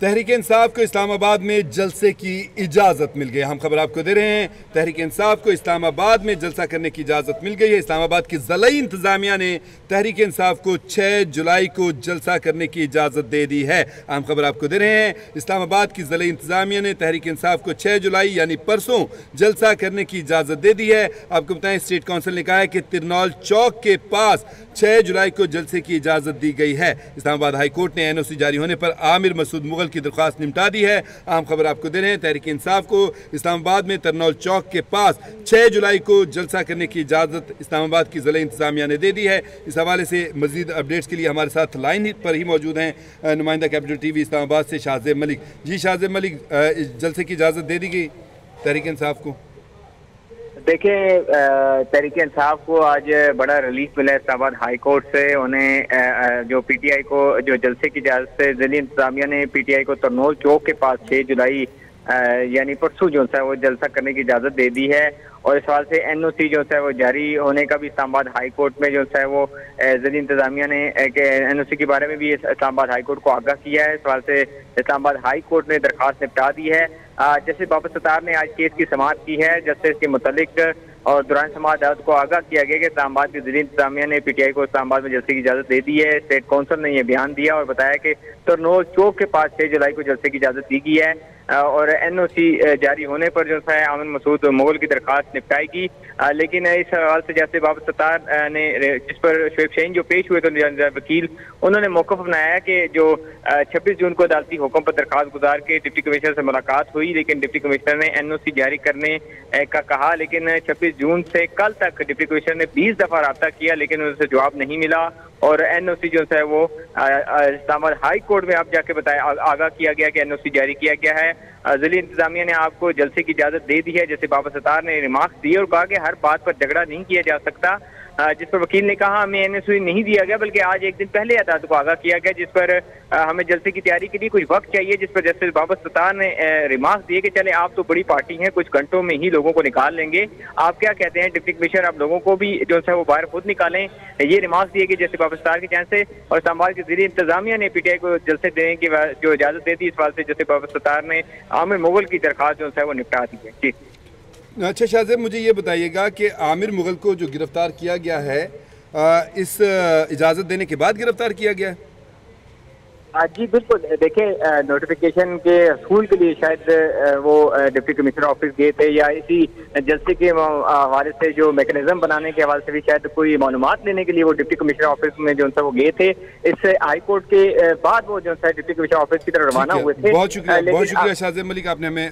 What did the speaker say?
तहरीक इंसाफ को इस्लामाबाद में जलसे की इजाज़त मिल गई। हम खबर आपको दे रहे हैं, तहरीक इंसाफ को इस्लामाबाद में जलसा करने की इजाज़त मिल गई है। इस्लामाबाद की ज़लई इंतज़ामिया ने तहरीक इंसाफ को 6 जुलाई को जलसा करने की इजाज़त दे दी है। हम खबर आपको दे रहे हैं, इस्लामाबाद की ज़लई इंतज़ामिया ने तहरीक इंसाफ को 6 जुलाई यानी परसों जलसा करने की इजाज़त दे दी है। आपको बताएँ, स्टेट काउंसिल ने कहा है कि तिरनौल चौक के पास 6 जुलाई को जलसे की इजाज़त दी गई है। इस्लामाबाद हाई कोर्ट ने एन जारी होने पर आमिर मसूद मुगल की दरख्वास्त निपटा दी है। आम खबर आपको दे रहे हैं, तहरीक इंसाफ को इस्लामाबाद में तरनौल चौक के पास छः जुलाई को जलसा करने की इजाज़त इस्लामाबाद की ज़िले इंतजामिया ने दे दी है। इस हवाले से मजीद अपडेट्स के लिए हमारे साथ लाइन पर ही मौजूद हैं नुमाइंदा कैपिटल टी वी इस्लामाबाद से शाहजेब मलिक। जी, शाहजेब मलिक जलसे की इजाज़त दे दी गई तहरीक इंसाफ को। देखिए तरीके इंसाफ को आज बड़ा रिलीफ मिला इस्लामाबाद हाई कोर्ट से। उन्हें जो पीटीआई को, जो जलसे की इजाज़त से जिली इंतजामिया ने पीटीआई को तरनोल चौक के पास छह जुलाई यानी परसों जो है वो जलसा करने की इजाज़त दे दी है। और इस सवाल से एनओसी जो है वो जारी होने का भी इस्लामाबाद हाई कोर्ट में जो है वो जिली इंतजामिया ने एनओसी के बारे में भी इस्लामाबाद हाई कोर्ट को आगाह किया है। इस सवाल से इस्लामाबाद हाई कोर्ट ने दरखास्त निपटा दी है। जस्टिस बाबा सतार ने आज केस की समाप्त की है। जस्टिस के मुतलिक और दौरान समाज अदालत को आगाह किया गया कि इस्लामाबाद की जिली इंतजामिया ने पीटीआई को इस्लामाबाद में जलसे की इजाज़त दे दी है। स्टेट काउंसिल ने यह बयान दिया और बताया कि तरनोल चौक के पास छह जुलाई को जलसे की इजाज़त दी गई है। और एनओसी जारी होने पर जो है आमिर मसूद मुगल की दरखास्त निपटाएगी। लेकिन इस सवाल से जैसे बाबा सत्तार ने जिस पर शुएब शहीन जो पेश हुए थे वकील, उन्होंने मौकफ अपनाया कि जो 26 जून को अदालती हुक्म पर दरखास्त गुजार के डिप्टी कमिश्नर से मुलाकात हुई, लेकिन डिप्टी कमिश्नर ने एनओसी जारी करने का कहा। लेकिन छब्बीस जून से कल तक डिप्टी कमिश्नर ने बीस दफ़ा रबता किया, लेकिन उनसे जवाब नहीं मिला। और एनओसी जो है वो इस्लामाबाद हाई कोर्ट में आप जाके बताया आगाह किया गया कि एनओसी जारी किया गया है। जिली इंतजामिया ने आपको जलसे की इजाज़त दे दी है, जैसे बाबा सतार ने रिमार्क दिए और कहा कि हर बात पर झगड़ा नहीं किया जा सकता। जिस पर वकील ने कहा, हमें एन एनएसयू नहीं दिया गया, बल्कि आज एक दिन पहले अदालत को आगाह किया गया, जिस पर हमें जलसे की तैयारी के लिए कुछ वक्त चाहिए, जिस पर जस्टिस बाबा सतार ने रिमार्क दिए कि चले, आप तो बड़ी पार्टी हैं, कुछ घंटों में ही लोगों को निकाल लेंगे। आप क्या कहते हैं, डिप्टी कमिश्नर, आप लोगों को भी जो है वो बाहर खुद निकालें? ये रिमार्क दिए गए जैसे बाबा सतार के जान से, और संभाल के ज़रिए इंतजामिया ने पीटीआई को जलसे देने की जो इजाज़त दे दी, इस बात से जैसे बाबा सतार ने आमिर मुगल की दरखास्त जो है वो निपटा दी है। जी। अच्छा शाहजेब मुझे ये बताइएगा कि आमिर मुगल को जो गिरफ़्तार किया गया है इस इजाज़त देने के बाद गिरफ़्तार किया गया? जी बिल्कुल। देखिए नोटिफिकेशन के स्कूल के लिए शायद वो डिप्टी कमिश्नर ऑफ़िस गए थे या इसी जलसे के हवाले से जो मैकेनिज्म बनाने के हवाले से भी शायद कोई मालूम लेने के लिए वो डिप्टी कमिश्नर ऑफ़िस में जो है वो गए थे। इस हाई कोर्ट के बाद वो जो है डिप्टी कमिश्नर ऑफ़िस की तरफ़ रवाना हुए थे। बहुत शुक्रिया बहुत शुक्रिया शाहजेब मलिक आपने हमें